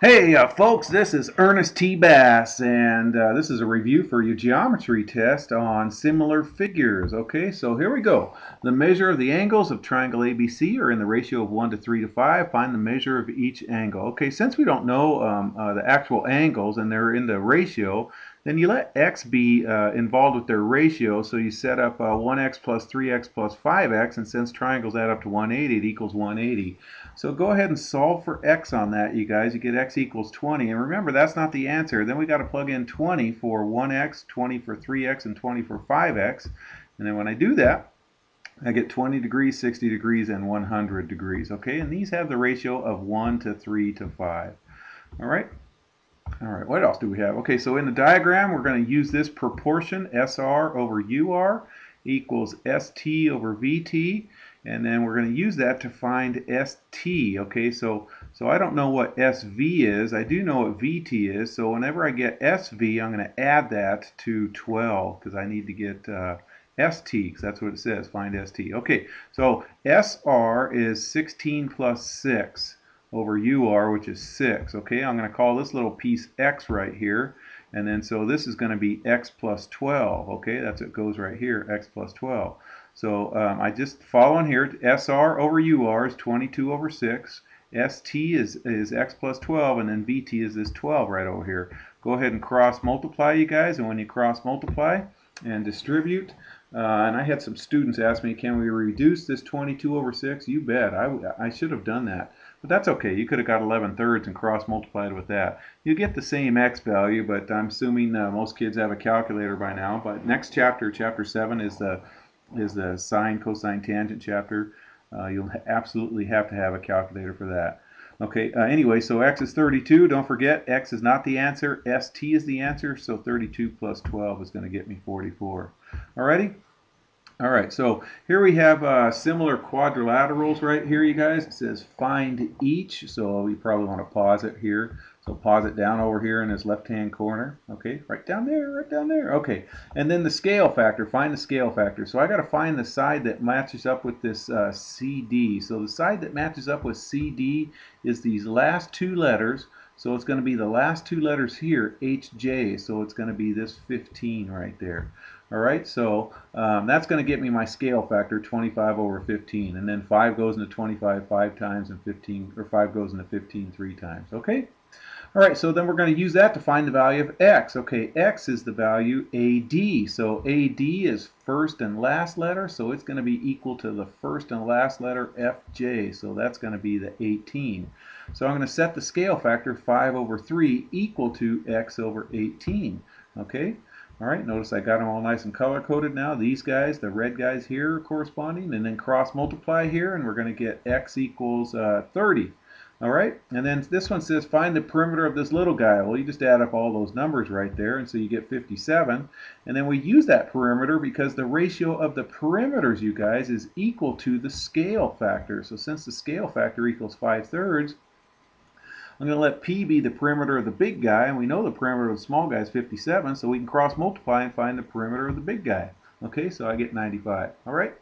Hey uh, folks, this is Ernest T. Bass and uh, this is a review for your geometry test on similar figures. Okay, so here we go. The measure of the angles of triangle ABC are in the ratio of 1 to 3 to 5. Find the measure of each angle. Okay, since we don't know um, uh, the actual angles and they're in the ratio, then you let x be uh, involved with their ratio. So you set up uh, 1x plus 3x plus 5x, and since triangles add up to 180, it equals 180. So go ahead and solve for x on that, you guys. You get x equals 20. And remember, that's not the answer. Then we got to plug in 20 for 1x, 20 for 3x, and 20 for 5x. And then when I do that, I get 20 degrees, 60 degrees, and 100 degrees. Okay, and these have the ratio of 1 to 3 to 5. All right. All right, what else do we have? Okay, so in the diagram, we're going to use this proportion, SR over UR equals ST over VT, and then we're going to use that to find ST. Okay, so so I don't know what SV is. I do know what VT is, so whenever I get SV, I'm going to add that to 12 because I need to get uh, ST, because that's what it says, find ST. Okay, so SR is 16 plus 6 over UR, which is 6. Okay, I'm going to call this little piece X right here. And then so this is going to be X plus 12. Okay, that's what goes right here, X plus 12. So um, I just follow on here, SR over UR is 22 over 6. ST is, is X plus 12, and then VT is this 12 right over here. Go ahead and cross multiply, you guys, and when you cross multiply and distribute, uh, and I had some students ask me, can we reduce this 22 over 6? You bet. I, I should have done that. But that's okay. You could have got 11 thirds and cross multiplied with that. You get the same x value, but I'm assuming uh, most kids have a calculator by now. But next chapter, chapter 7, is the is the sine, cosine, tangent chapter. Uh, you'll absolutely have to have a calculator for that. Okay, uh, anyway, so x is 32. Don't forget, x is not the answer. st is the answer, so 32 plus 12 is going to get me 44. Alrighty? All right, so here we have uh, similar quadrilaterals right here, you guys. It says find each, so we probably want to pause it here. So pause it down over here in this left-hand corner. Okay, right down there, right down there. Okay, and then the scale factor, find the scale factor. So I got to find the side that matches up with this uh, CD. So the side that matches up with CD is these last two letters. So it's going to be the last two letters here, HJ. So it's going to be this 15 right there. All right, so um, that's going to get me my scale factor, 25 over 15. And then 5 goes into 25 five times and 15, or 5 goes into 15 three times. Okay? All right, so then we're going to use that to find the value of x. Okay, x is the value AD. So AD is first and last letter, so it's going to be equal to the first and last letter FJ. So that's going to be the 18. So I'm going to set the scale factor 5 over 3 equal to x over 18. Okay? All right, notice I got them all nice and color-coded now. These guys, the red guys here are corresponding, and then cross-multiply here, and we're going to get x equals uh, 30. All right, and then this one says find the perimeter of this little guy. Well, you just add up all those numbers right there, and so you get 57. And then we use that perimeter because the ratio of the perimeters, you guys, is equal to the scale factor. So since the scale factor equals 5 thirds, I'm going to let P be the perimeter of the big guy, and we know the perimeter of the small guy is 57, so we can cross multiply and find the perimeter of the big guy. Okay, so I get 95. All right?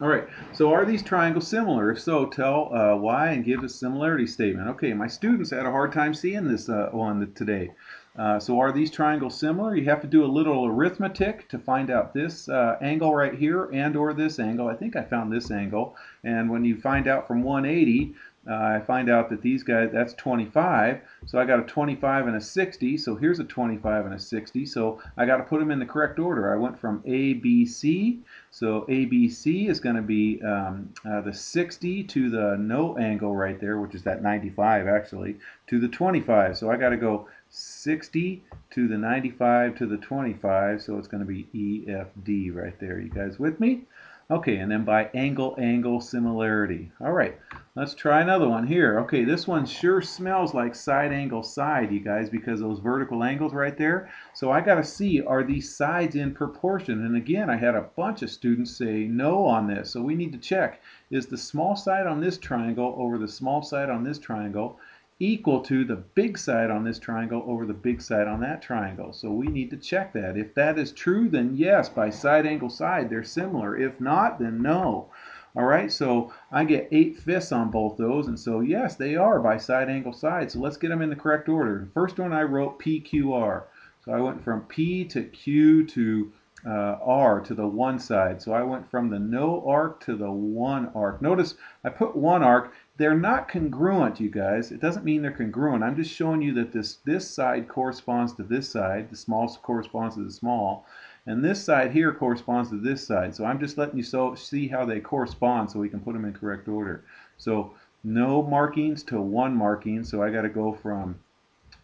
All right, so are these triangles similar? If so, tell uh, why and give a similarity statement. Okay, my students had a hard time seeing this uh, one today. Uh, so are these triangles similar? You have to do a little arithmetic to find out this uh, angle right here and or this angle. I think I found this angle. And when you find out from 180, uh, I find out that these guys, that's 25. So I got a 25 and a 60. So here's a 25 and a 60. So I got to put them in the correct order. I went from A, B, C. So A, B, C is going to be um, uh, the 60 to the no angle right there, which is that 95 actually, to the 25. So I got to go 60 to the 95 to the 25. So it's going to be E, F, D right there. You guys with me? Okay, and then by angle, angle, similarity. All right, let's try another one here. Okay, this one sure smells like side angle side, you guys, because those vertical angles right there. So I got to see, are these sides in proportion? And again, I had a bunch of students say no on this. So we need to check, is the small side on this triangle over the small side on this triangle equal to the big side on this triangle over the big side on that triangle. So we need to check that. If that is true, then yes, by side angle side, they're similar. If not, then no. All right, so I get 8 fifths on both those, and so yes, they are by side angle side. So let's get them in the correct order. The first one I wrote PQR. So I went from P to Q to uh, R to the one side. So I went from the no arc to the one arc. Notice I put one arc. They're not congruent, you guys. It doesn't mean they're congruent. I'm just showing you that this, this side corresponds to this side. The small corresponds to the small. And this side here corresponds to this side. So I'm just letting you so, see how they correspond so we can put them in correct order. So no markings to one marking. So I got to go from,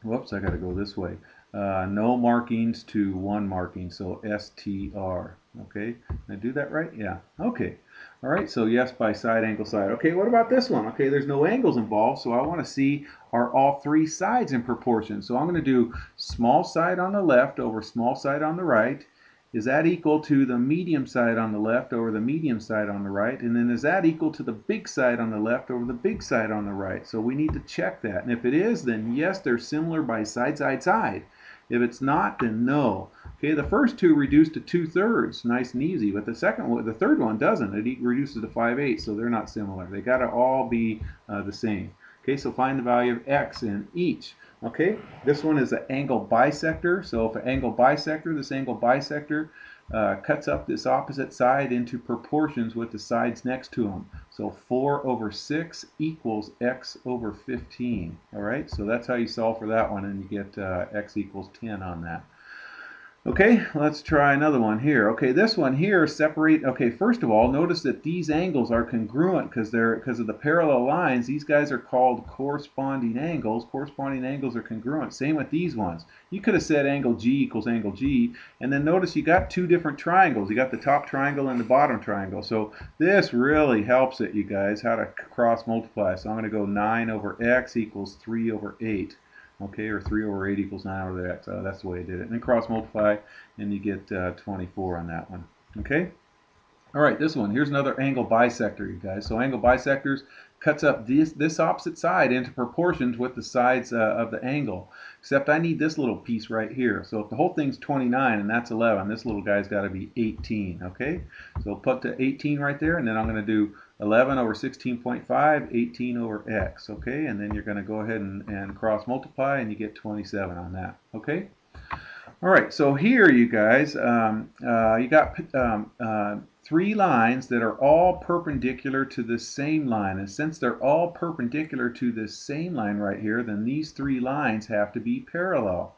whoops, I got to go this way uh, no markings to one marking, so STR. Okay, Can I do that right? Yeah. Okay. All right, so yes by side, angle, side. Okay, what about this one? Okay, there's no angles involved, so I want to see are all three sides in proportion. So I'm going to do small side on the left over small side on the right. Is that equal to the medium side on the left over the medium side on the right? And then is that equal to the big side on the left over the big side on the right? So we need to check that. And if it is, then yes, they're similar by side, side, side. If it's not, then no. Okay, the first two reduce to two-thirds, nice and easy, but the second one, the third one doesn't. It reduces to 5 eighths, so they're not similar. They got to all be uh, the same. Okay, so find the value of x in each. Okay, this one is an angle bisector. So if an angle bisector, this angle bisector uh, cuts up this opposite side into proportions with the sides next to them. So 4 over 6 equals x over 15. All right, so that's how you solve for that one, and you get uh, x equals 10 on that. Okay, let's try another one here. Okay, this one here separate. Okay, first of all, notice that these angles are congruent because they're because of the parallel lines. These guys are called corresponding angles. Corresponding angles are congruent. Same with these ones. You could have said angle G equals angle G, and then notice you got two different triangles. You got the top triangle and the bottom triangle. So this really helps it, you guys, how to cross multiply. So I'm going to go 9 over x equals 3 over 8 okay, or 3 over 8 equals 9 over x. Uh, that's the way I did it. And then cross multiply, and you get uh, 24 on that one, okay? All right, this one, here's another angle bisector, you guys. So angle bisectors cuts up this, this opposite side into proportions with the sides uh, of the angle. Except I need this little piece right here. So if the whole thing's 29 and that's 11, this little guy's got to be 18, okay? So put the 18 right there, and then I'm going to do 11 over 16.5, 18 over x, okay? And then you're going to go ahead and, and cross multiply, and you get 27 on that, okay? All right, so here, you guys, um, uh, you got um, uh, three lines that are all perpendicular to the same line. And since they're all perpendicular to this same line right here, then these three lines have to be parallel.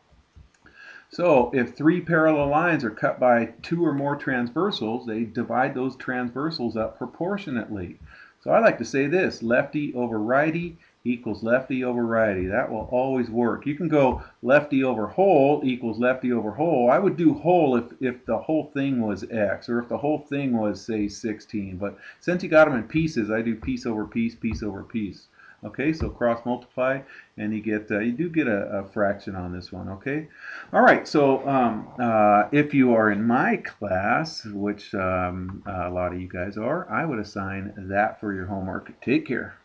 So if three parallel lines are cut by two or more transversals, they divide those transversals up proportionately. So I like to say this, lefty over righty equals lefty over righty. That will always work. You can go lefty over whole equals lefty over whole. I would do whole if, if the whole thing was x, or if the whole thing was, say, 16. But since you got them in pieces, I do piece over piece, piece over piece. Okay, so cross multiply, and you get uh, you do get a, a, fraction on this one. Okay, all right. So um, uh, if you are in my class, which um, a lot of you guys are, I would assign that for your homework. Take care.